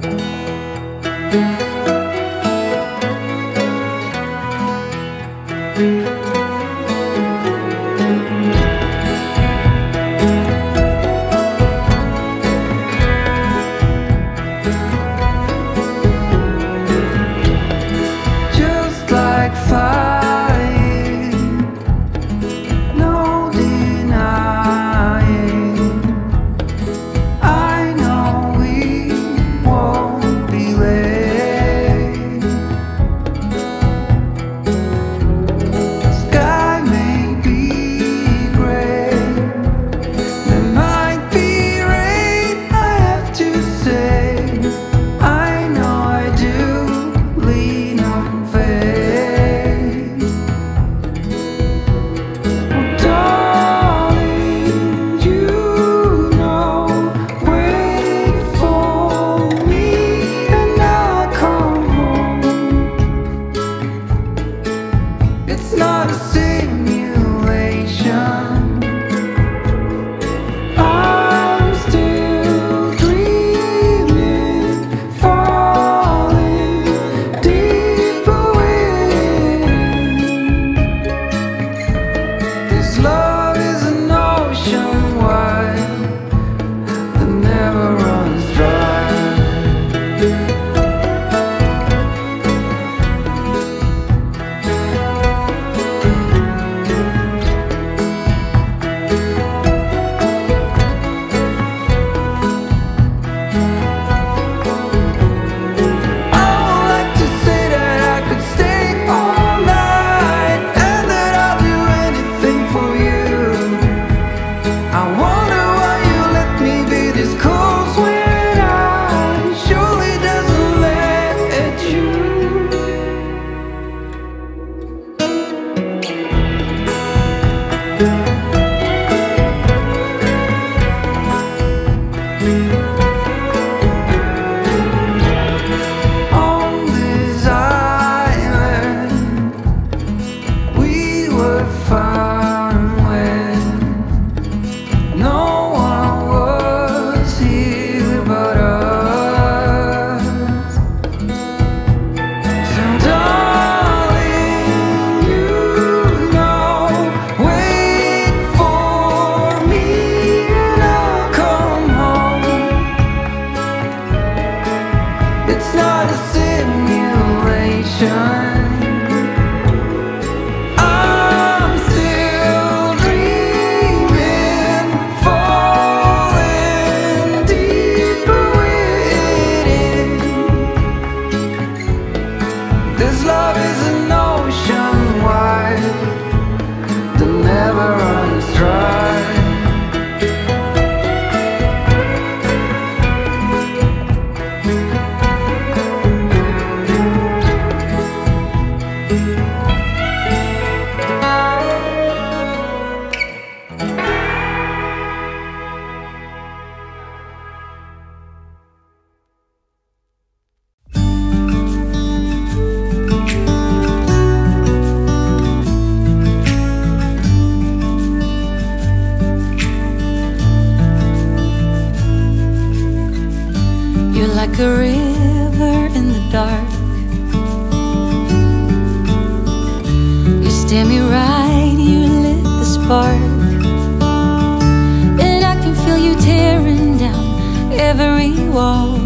just every wall.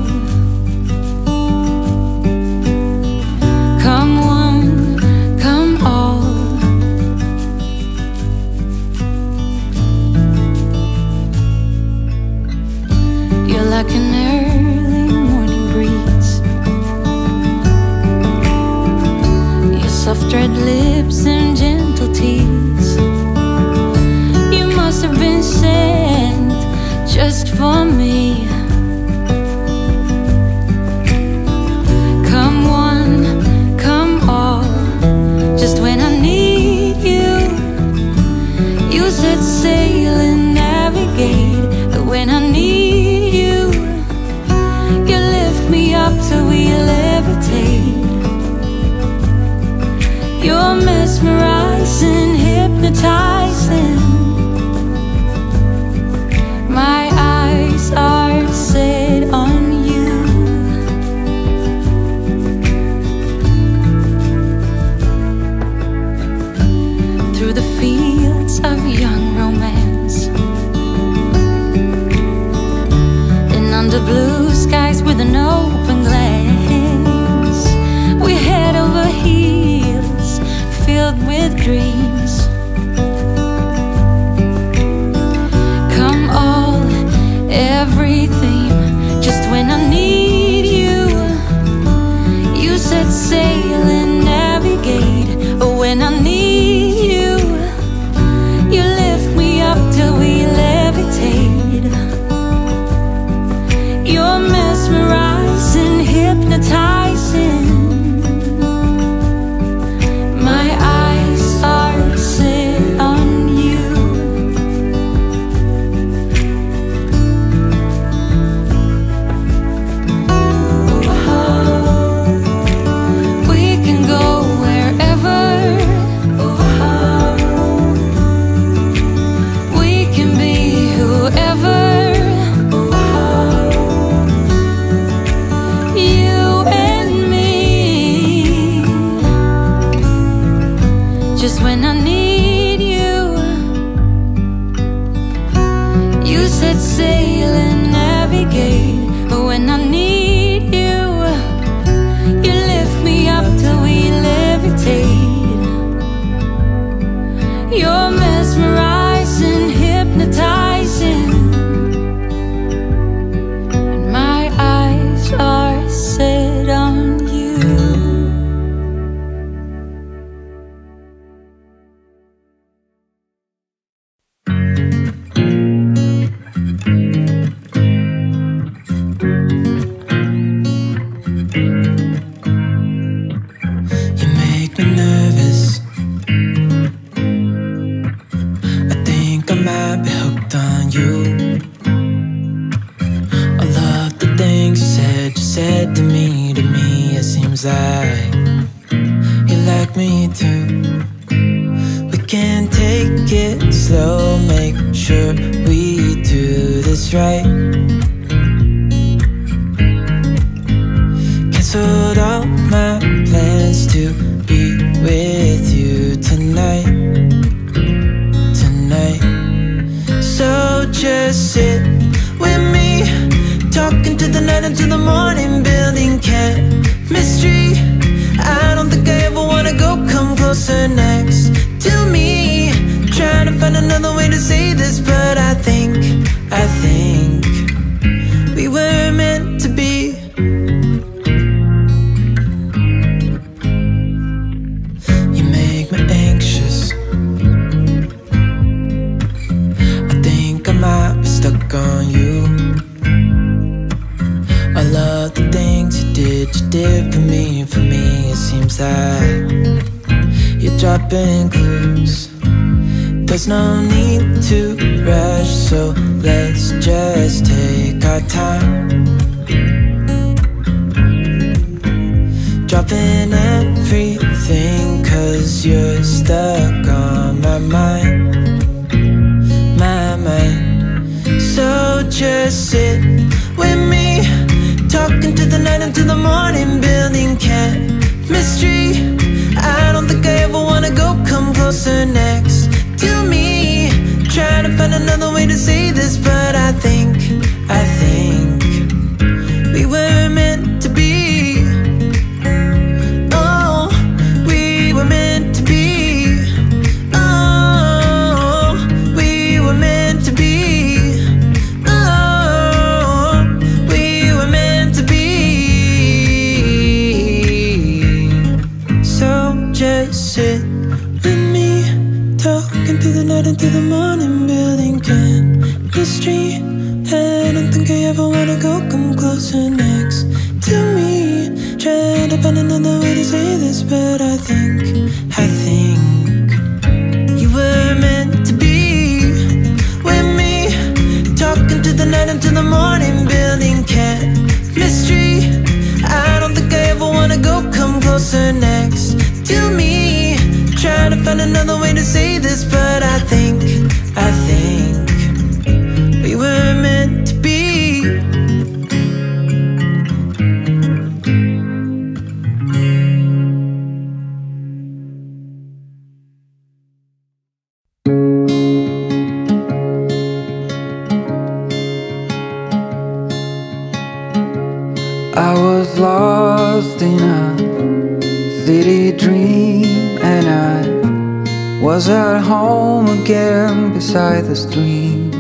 Again beside the stream.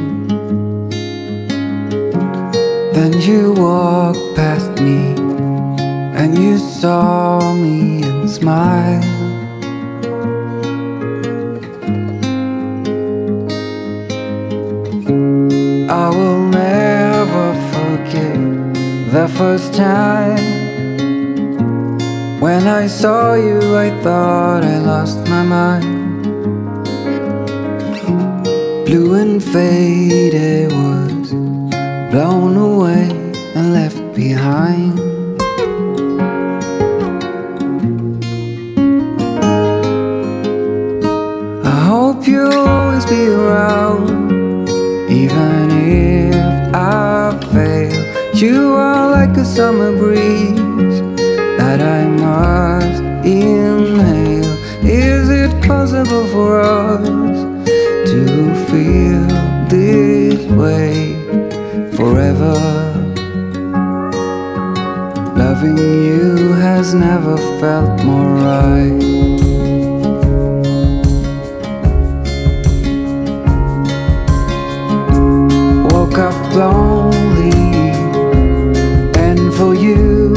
Then you walked past me, and you saw me and smiled. I will never forget the first time when I saw you. I thought I lost my mind. Faded was blown away and left behind. I hope you'll always be around. Even if I fail, you are like a summer breeze that I must inhale. Is it possible for us forever? Loving you has never felt more right. woke up lonely and for you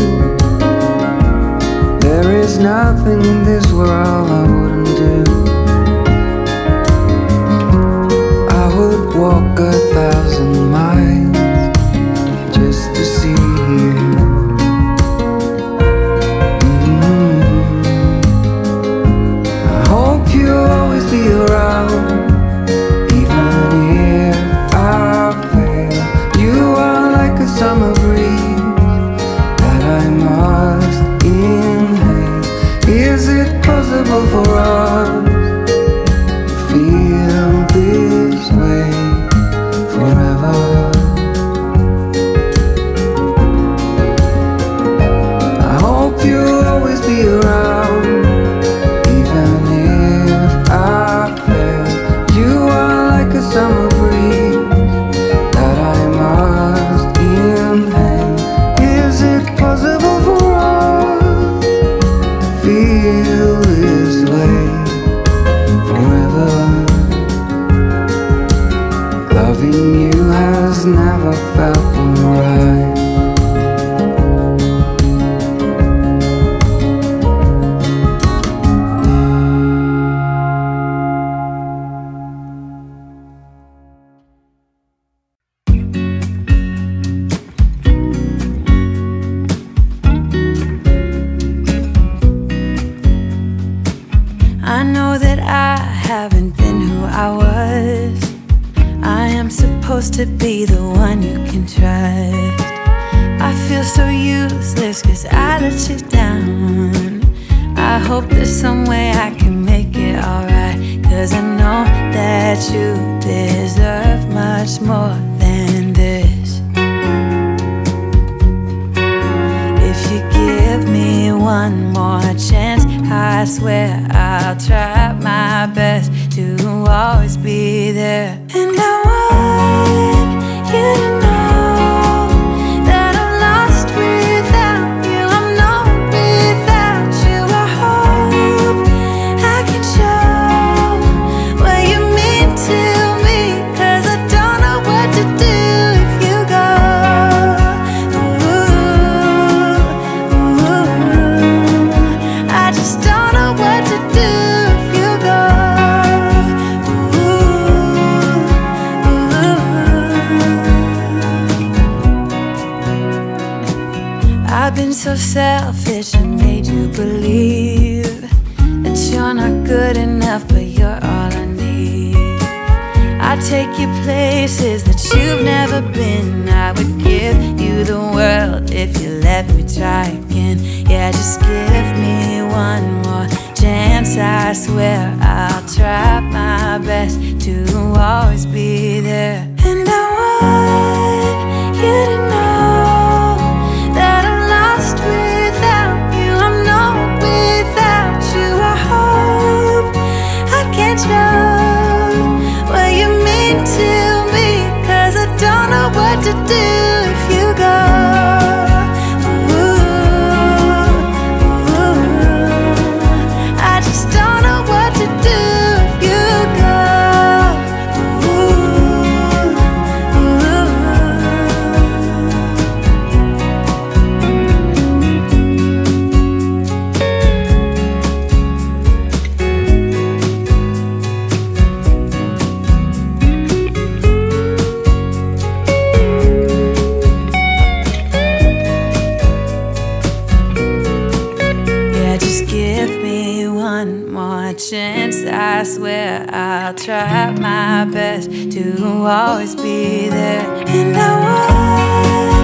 there is nothing in this world I wouldn't do I would walk a thousand And I take you places that you've never been. I would give you the world if you let me try again. Yeah, just give me one more chance. I swear I'll try my best to always be there. My best to always be there. And I want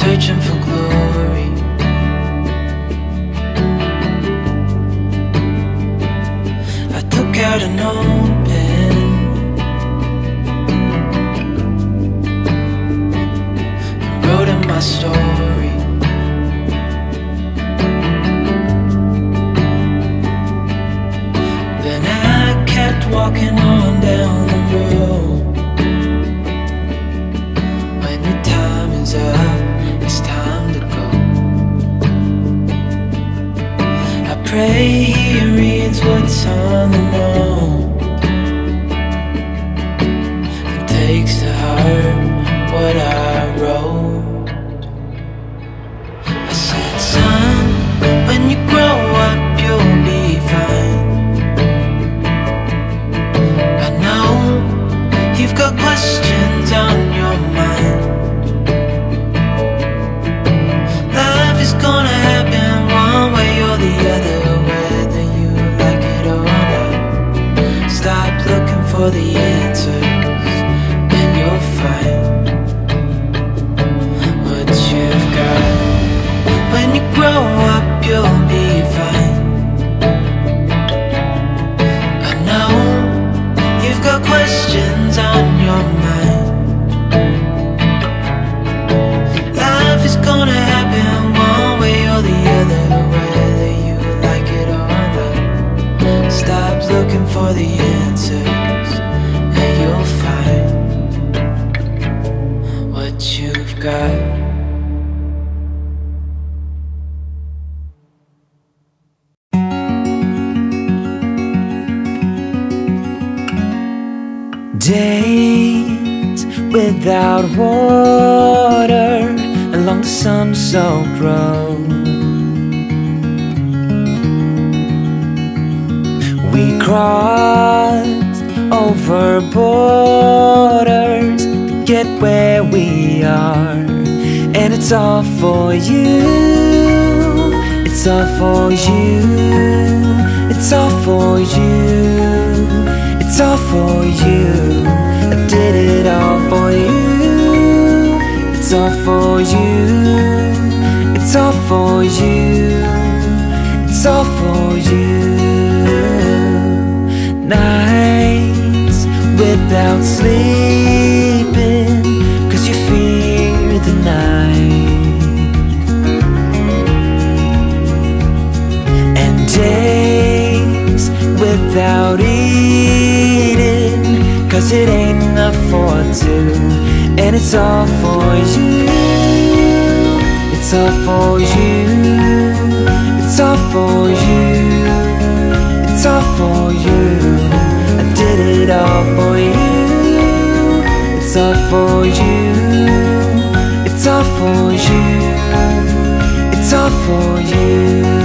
searching for glory. I took out an old water along the sun-soaked road. We crossed over borders to get where we are, and it's all for you. It's all for you. It's all for you. It's all for you. I did it all for you. It's all for you. It's all for you. It's all for you. Nights without sleeping, cause you fear the night. and days without eating cause it ain't enough for two and it's all for you. It's all for you. It's all for you. It's all for you. I did it all for you. It's all for you. It's all for you. It's all for you.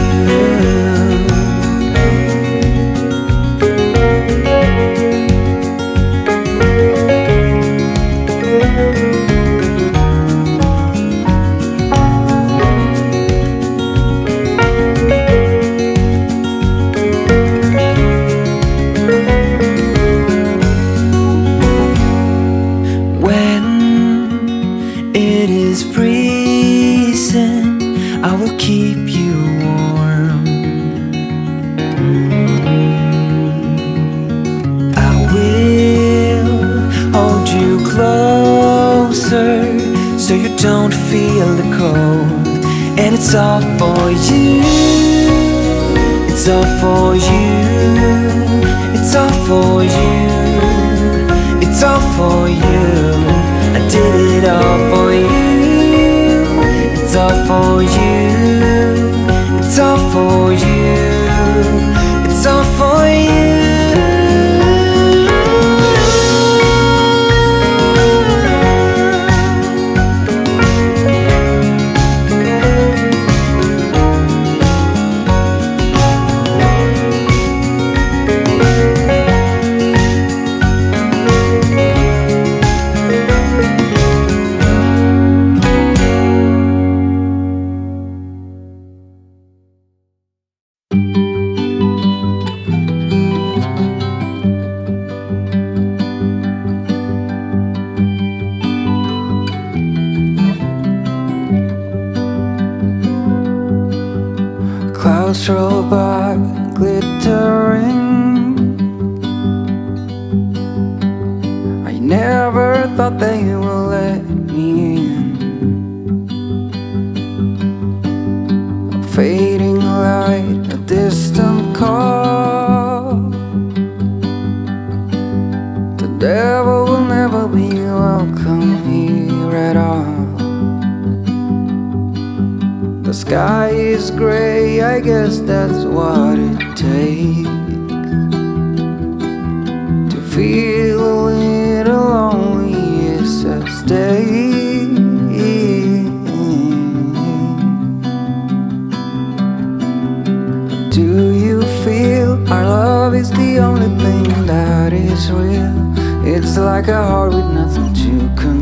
closer so you don't feel the cold. And it's all for you. It's all for you. It's all for you. It's all for you. I did it all for you. It's all for you. It's all for you.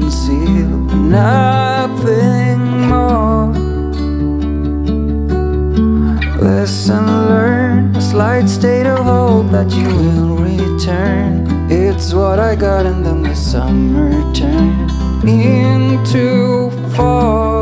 conceal nothing more. Listen, learn a slight state of hope that you will return. It's what I got, and then the summer turned into fall.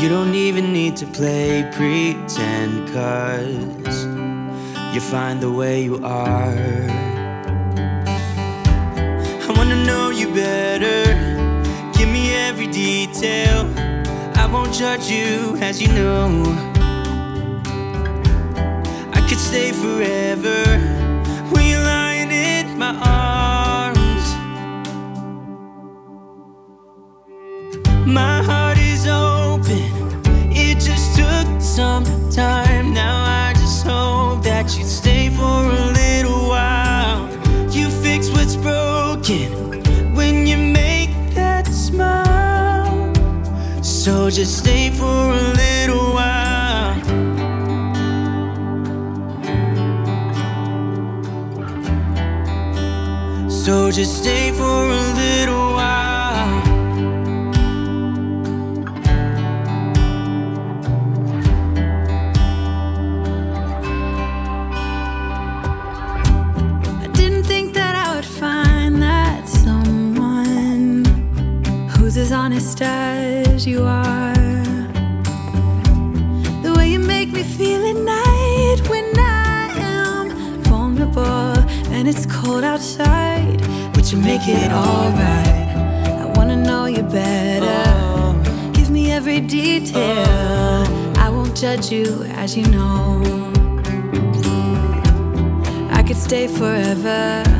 You don't even need to play pretend, cause you find the way you are. I wanna know you better, give me every detail. I won't judge you as you know. I could stay forever when you're lying in my arms. could stay for a little while. So just stay for a little while. I didn't think that I would find that someone Who's as honest as you are. it's cold outside, but you make it alright. I wanna know you better. Give me every detail. I won't judge you, as you know. I could stay forever.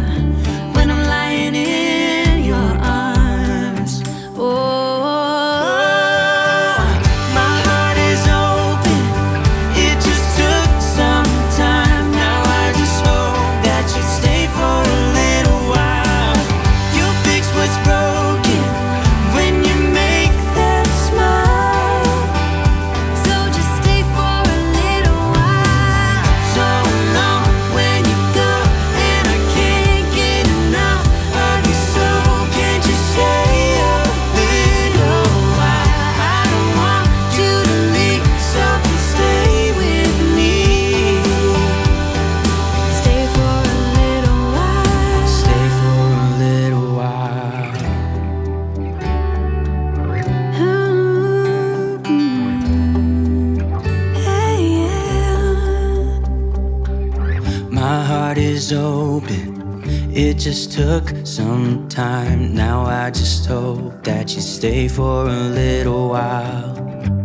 stay for a little while.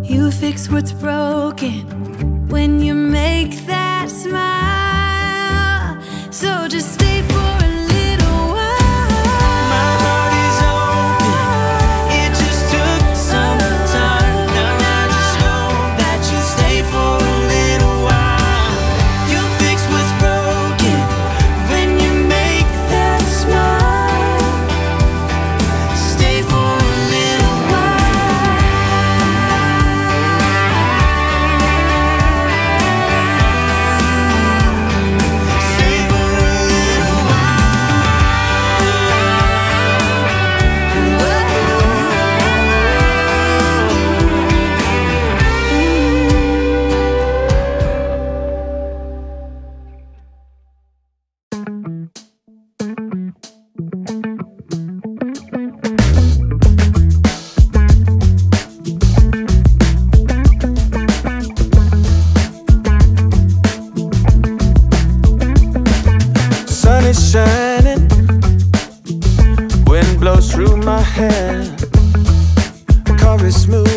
You fix what's broken It's smooth.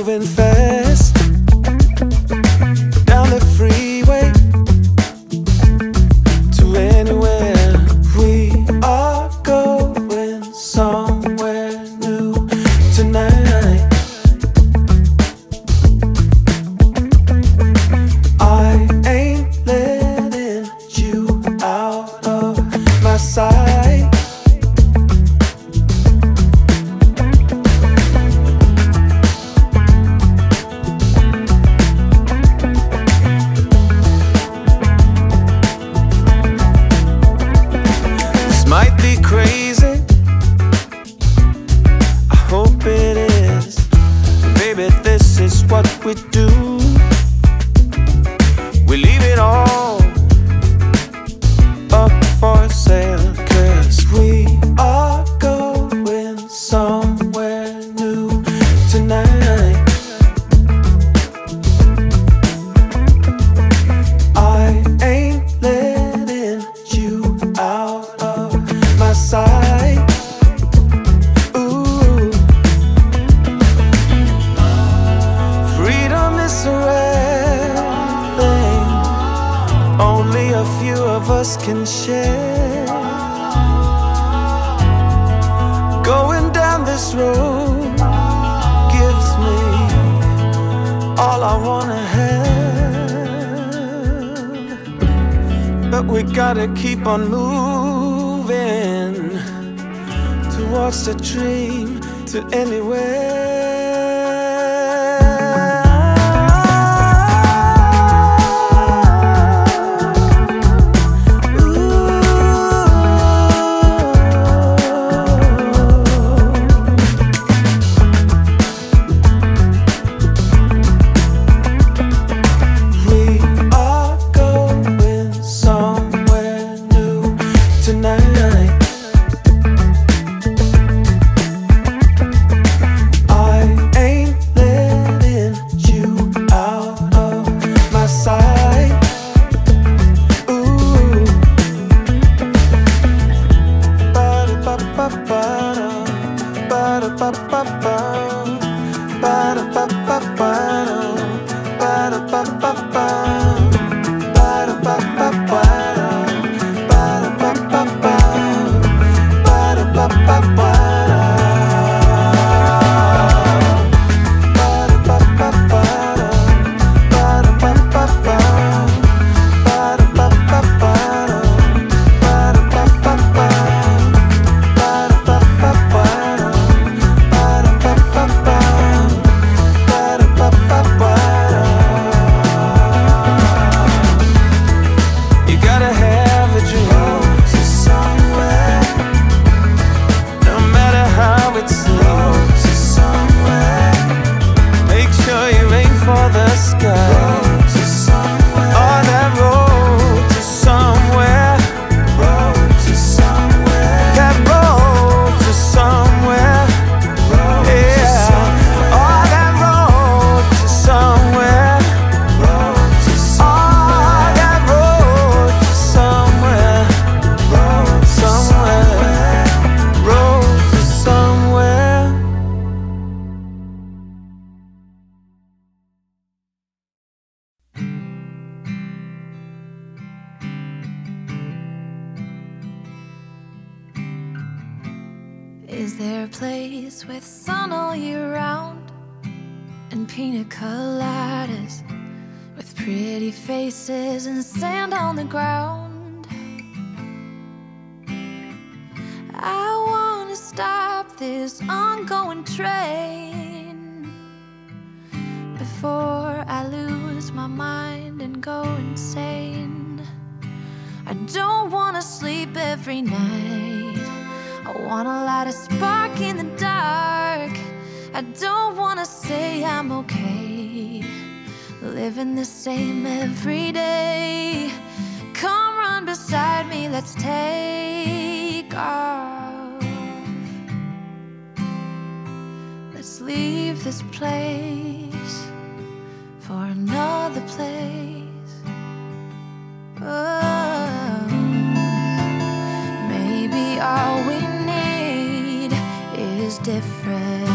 Is there a place with sun all year round and pina coladas with pretty faces and sand on the ground? I want to stop this ongoing train before I lose my mind and go insane. I don't want to sleep every night wanna light a spark in the dark. I don't wanna say I'm okay. Living the same every day. Come run beside me, let's take off. Let's leave this place for another place. Oh, maybe I'll different.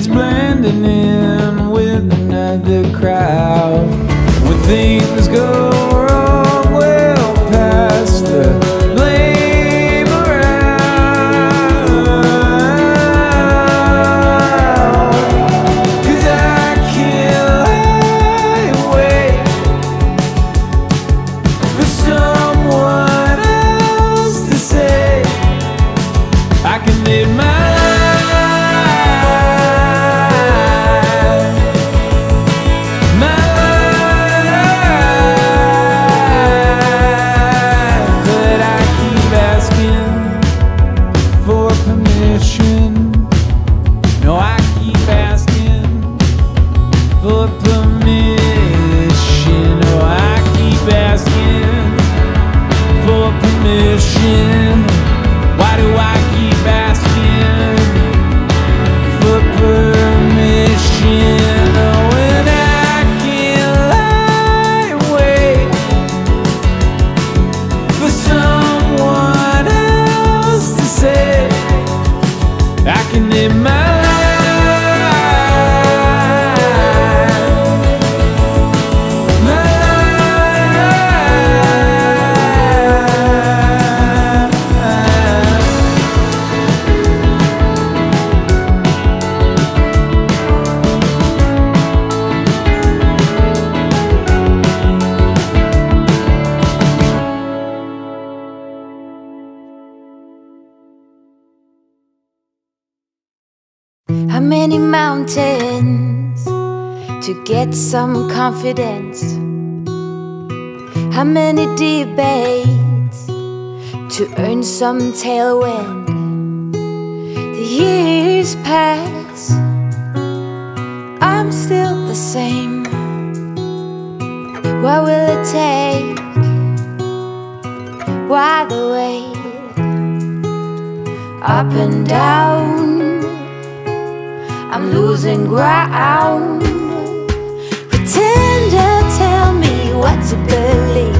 Is blending in with another crowd. When things go wrong, confidence? How many debates to earn some tailwind? The years pass, I'm still the same. What will it take? Why the wait? Up and down. I'm losing ground. What to believe.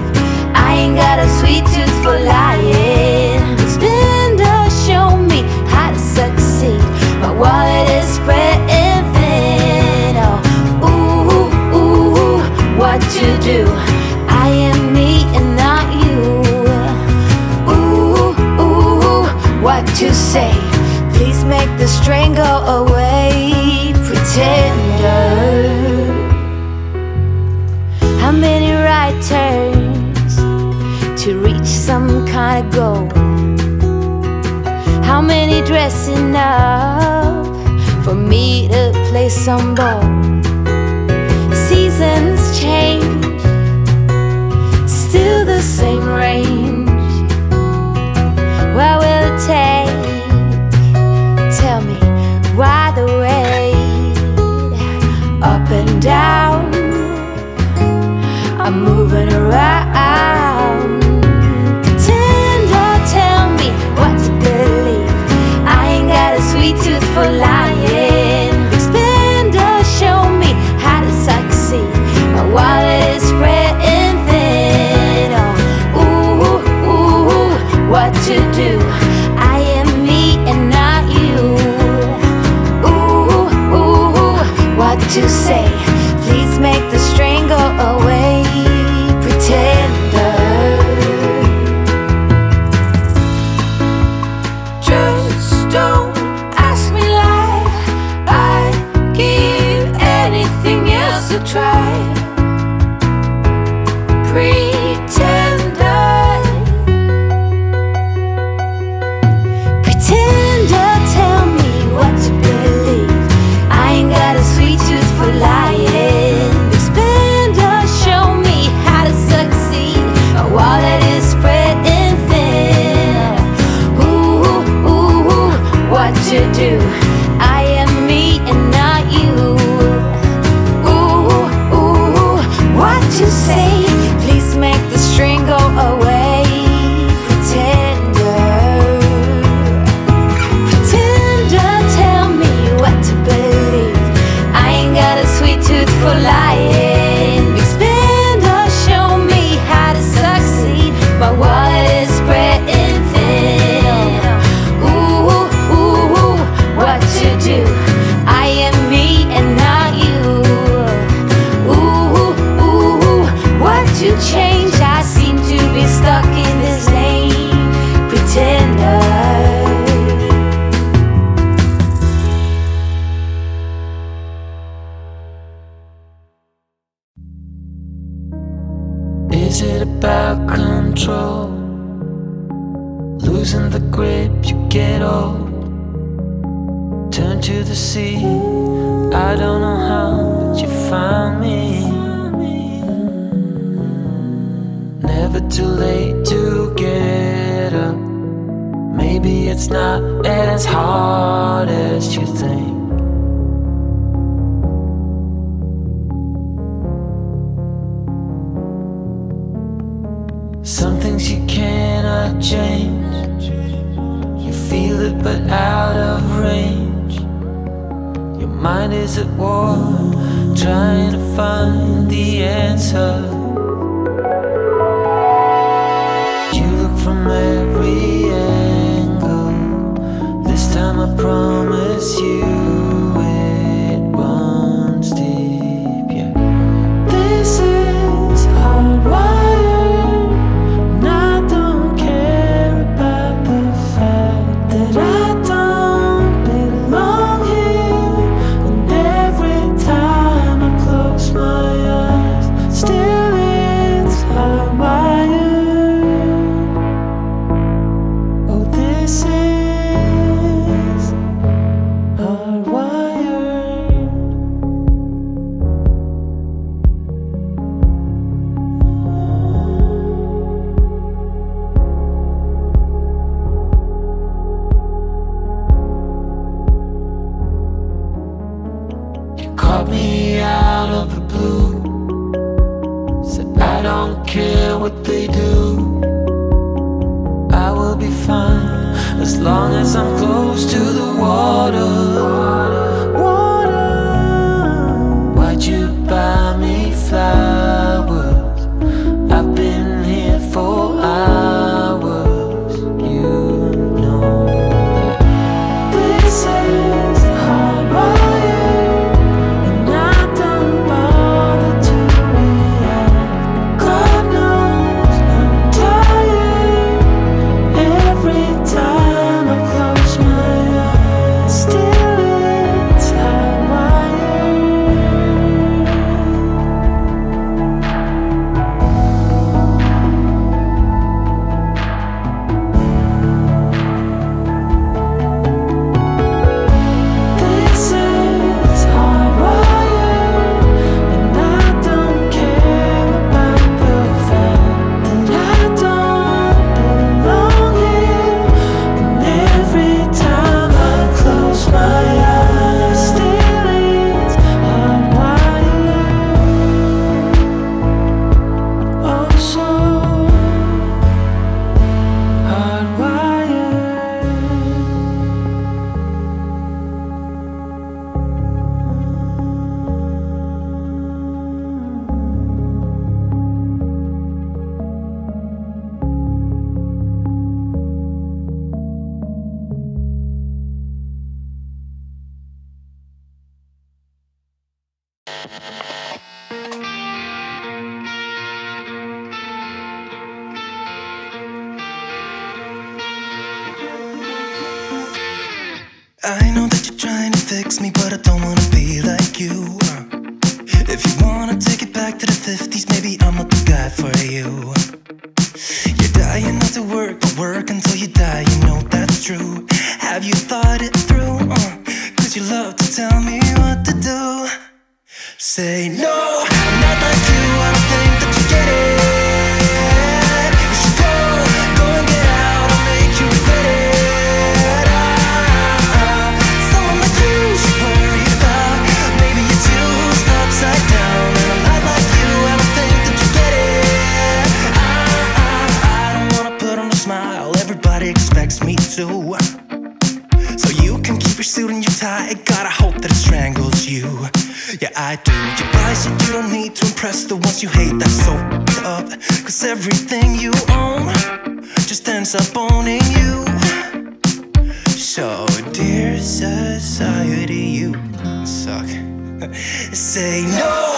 I ain't got a sweet tooth for lying. Spender, show me how to succeed. My wallet is spreading thin. Oh, ooh, ooh, what to do? I am me and not you. Ooh, ooh, what to say? Please make the strain go away, pretender. Some kind of goal? How many dressing up for me to play some ball? Seasons change, still the same range. What will it take? Tell me why the wait up and down. I'm moving around. Mind is at war, trying to find the answer. You look from every angle. This time I promise you. Say no.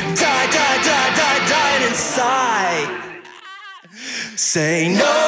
Die, die, die, die, dying inside. Say no.